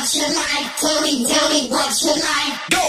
what you like. Tell me, tell me what you like. Go!